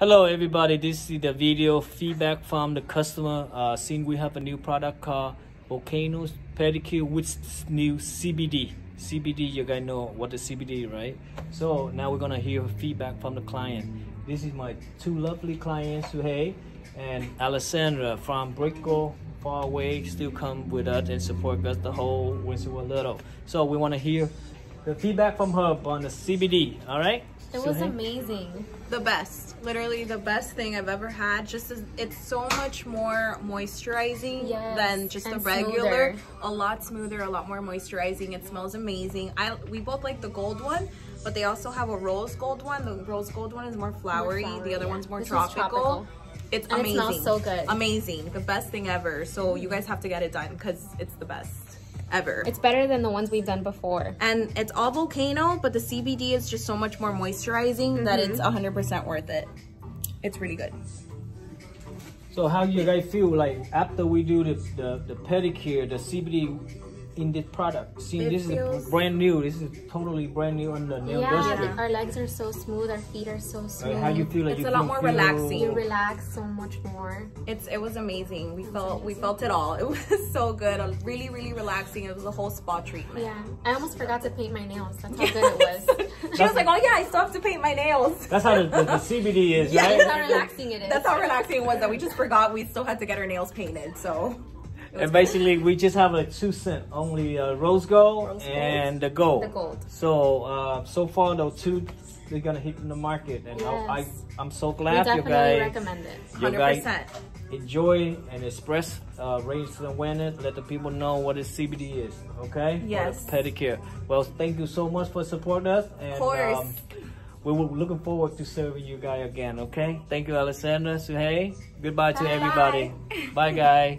Hello everybody, this is the video feedback from the customer. Uh, seeing we have a new product called Volcanoes Pedicure with new CBD. CBD, you guys know what the CBD, right? So now we're gonna hear feedback from the client. This is my two lovely clients, Suhei and Alessandra from Brickell, far away, still come with us and support us the whole Windsor Little. So we wanna hear the feedback from her on the CBD, all right? It was amazing. The best. Literally the best thing I've ever had. Just as it's so much more moisturizing yes, than just the regular. Smoother. A lot smoother, a lot more moisturizing. It smells amazing. I we both like the gold one, but they also have a rose gold one. The rose gold one is more flowery. More flowery the other yeah. one's more tropical. tropical. It's and amazing. It smells so good. Amazing. The best thing ever. So you guys have to get it done because it's the best ever. It's better than the ones we've done before. And it's all volcano, but the CBD is just so much more moisturizing mm -hmm. that it's 100% mm-hmm. worth it. It's really good. So how you guys feel like after we do the, the, the pedicure, the CBD in this product. See, it this is brand new. This is totally brand new on the nail yeah, industry. our legs are so smooth. Our feet are so smooth. Right, how you feel? Like it's you a lot more relaxing. You relax so much more. It's it was amazing. We felt we felt it all. It was so good. Really really relaxing. It was a whole spa treatment. Yeah, I almost forgot to paint my nails. That's how good it was. she was like, oh yeah, I still have to paint my nails. That's how the, the, the CBD is, yeah, right? That's how relaxing it is. That's how relaxing it was that we just forgot we still had to get our nails painted. So and basically we just have a two scent only uh, rose gold rose and the gold. The gold. So uh, so far those two they're gonna hit in the market, and yes. I, I am so glad you guys recommend it. You guys enjoy and express uh, raise awareness. Let the people know what this CBD is. Okay. Yes. pedicure. Well, thank you so much for supporting us. And, of course. Um, we are looking forward to serving you guys again, okay? Thank you, Alessandra, Suhei. Goodbye to Bye. everybody. Bye, guys.